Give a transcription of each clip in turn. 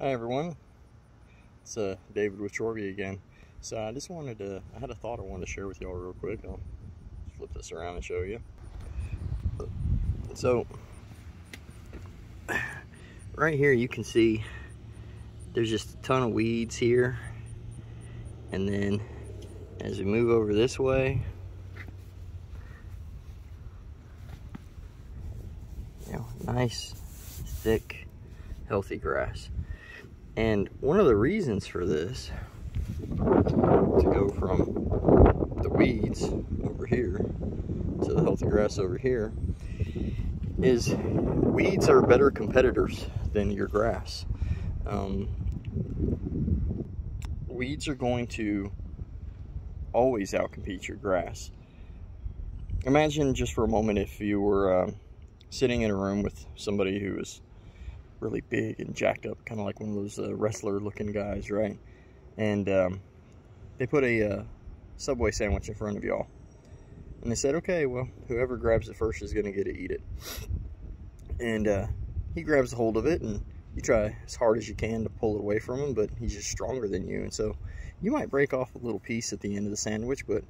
Hi everyone, it's uh, David with Chorbie again. So I just wanted to, I had a thought I wanted to share with y'all real quick. I'll flip this around and show you. So, right here you can see there's just a ton of weeds here. And then as we move over this way, you know, nice, thick, healthy grass. And one of the reasons for this, to go from the weeds over here to the healthy grass over here, is weeds are better competitors than your grass. Um, weeds are going to always outcompete your grass. Imagine just for a moment if you were uh, sitting in a room with somebody who was really big and jacked up, kind of like one of those uh, wrestler looking guys, right? And um, they put a uh, Subway sandwich in front of y'all. And they said, okay, well, whoever grabs it first is going to get to eat it. And uh, he grabs a hold of it, and you try as hard as you can to pull it away from him, but he's just stronger than you. And so you might break off a little piece at the end of the sandwich, but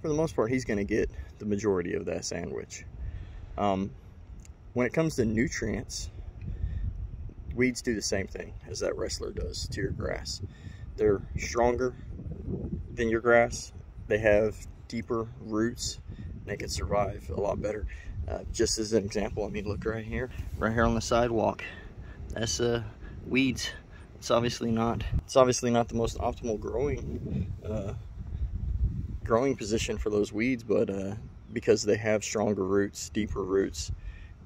for the most part, he's going to get the majority of that sandwich. Um, when it comes to nutrients, weeds do the same thing as that wrestler does to your grass. They're stronger than your grass. They have deeper roots. They can survive a lot better. Uh, just as an example, I mean, look right here, right here on the sidewalk. That's uh, weeds. It's obviously not. It's obviously not the most optimal growing uh, growing position for those weeds, but uh, because they have stronger roots, deeper roots,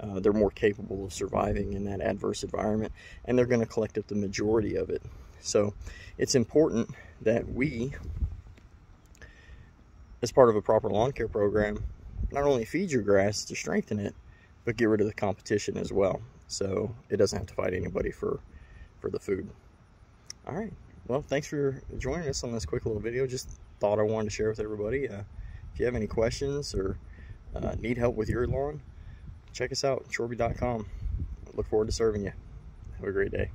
uh, they're more capable of surviving in that adverse environment and they're going to collect up the majority of it. So it's important that we, as part of a proper lawn care program, not only feed your grass to strengthen it, but get rid of the competition as well. So it doesn't have to fight anybody for, for the food. All right. Well, thanks for joining us on this quick little video. Just thought I wanted to share with everybody. Uh, if you have any questions or uh, need help with your lawn, check us out, chorbie.com. Look forward to serving you. Have a great day.